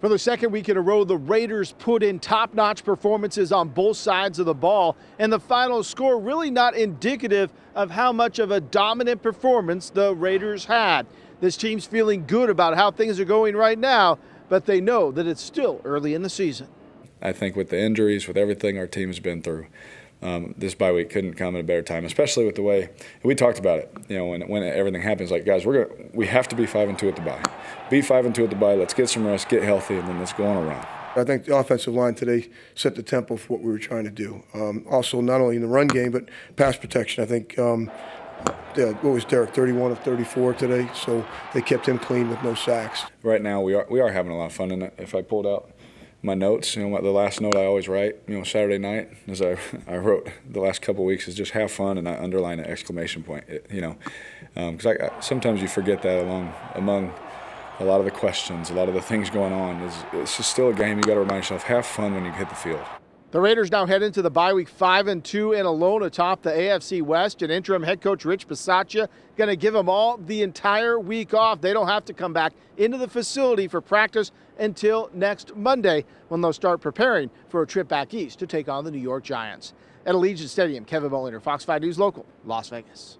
For the second week in a row, the Raiders put in top notch performances on both sides of the ball, and the final score really not indicative of how much of a dominant performance the Raiders had. This team's feeling good about how things are going right now, but they know that it's still early in the season. I think with the injuries, with everything our team's been through, um, this bye week couldn't come at a better time, especially with the way we talked about it. You know, when when everything happens, like guys, we're gonna we have to be five and two at the bye. Be five and two at the bye. Let's get some rest, get healthy, and then let's go on a run. I think the offensive line today set the tempo for what we were trying to do. Um, also, not only in the run game, but pass protection. I think um, yeah, what was Derek 31 of 34 today, so they kept him clean with no sacks. Right now, we are we are having a lot of fun, and if I pulled out my notes. You know, the last note I always write, you know, Saturday night, as I, I wrote the last couple weeks, is just have fun, and I underline an exclamation point. It, you know, because um, I, sometimes you forget that along among a lot of the questions, a lot of the things going on. Is it's just still a game. You got to remind yourself, have fun when you hit the field. The Raiders now head into the bye week 5 and 2 and alone atop the AFC West. And interim head coach Rich Bisaccia going to give them all the entire week off. They don't have to come back into the facility for practice until next Monday when they'll start preparing for a trip back east to take on the New York Giants. At Allegiant Stadium, Kevin Mulliner, Fox 5 News Local, Las Vegas.